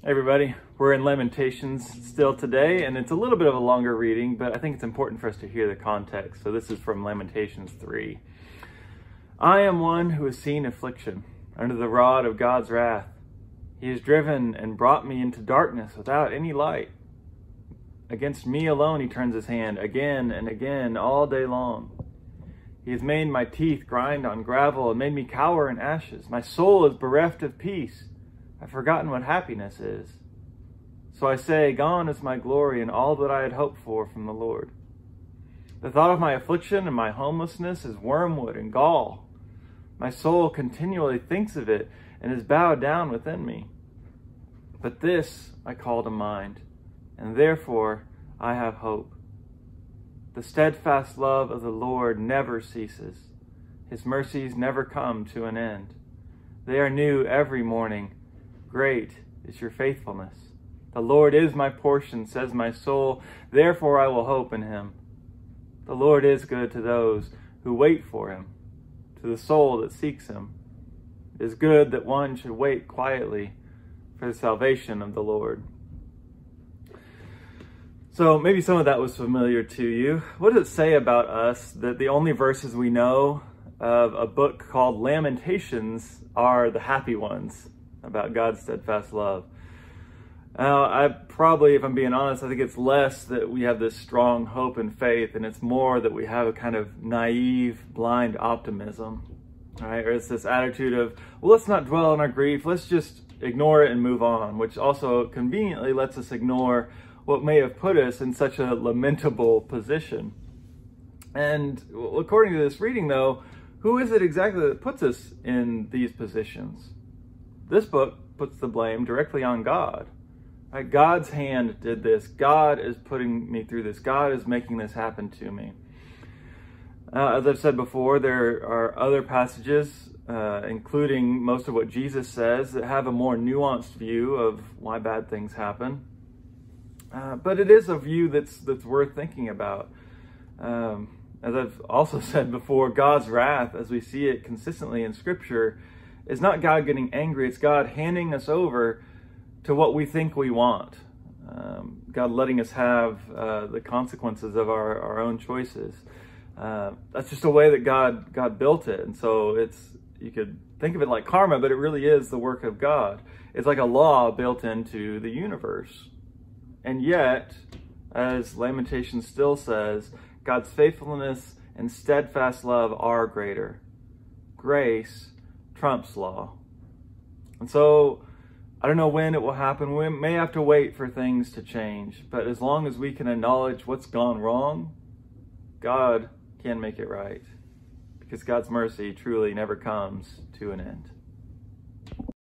Hey everybody, we're in Lamentations still today, and it's a little bit of a longer reading, but I think it's important for us to hear the context. So this is from Lamentations 3. I am one who has seen affliction under the rod of God's wrath. He has driven and brought me into darkness without any light. Against me alone he turns his hand again and again all day long. He has made my teeth grind on gravel and made me cower in ashes. My soul is bereft of peace. I've forgotten what happiness is. So I say, Gone is my glory and all that I had hoped for from the Lord. The thought of my affliction and my homelessness is wormwood and gall. My soul continually thinks of it and is bowed down within me. But this I call to mind, and therefore I have hope. The steadfast love of the Lord never ceases. His mercies never come to an end. They are new every morning. Great is your faithfulness. The Lord is my portion, says my soul. Therefore I will hope in him. The Lord is good to those who wait for him, to the soul that seeks him. It is good that one should wait quietly for the salvation of the Lord. So maybe some of that was familiar to you. What does it say about us that the only verses we know of a book called Lamentations are the happy ones about God's steadfast love? Now, I probably, if I'm being honest, I think it's less that we have this strong hope and faith, and it's more that we have a kind of naive, blind optimism, right? Or it's this attitude of, well, let's not dwell on our grief, let's just ignore it and move on, which also conveniently lets us ignore what may have put us in such a lamentable position. And according to this reading, though, who is it exactly that puts us in these positions? This book puts the blame directly on God. Right? God's hand did this. God is putting me through this. God is making this happen to me. Uh, as I've said before, there are other passages, uh, including most of what Jesus says, that have a more nuanced view of why bad things happen. Uh, but it is a view that's that's worth thinking about. Um, as I've also said before, God's wrath, as we see it consistently in Scripture, is not God getting angry. It's God handing us over to what we think we want. Um, God letting us have uh, the consequences of our, our own choices. Uh, that's just a way that God God built it, and so it's you could think of it like karma, but it really is the work of God. It's like a law built into the universe. And yet, as Lamentation still says, God's faithfulness and steadfast love are greater. Grace trumps law. And so, I don't know when it will happen. We may have to wait for things to change. But as long as we can acknowledge what's gone wrong, God can make it right. Because God's mercy truly never comes to an end.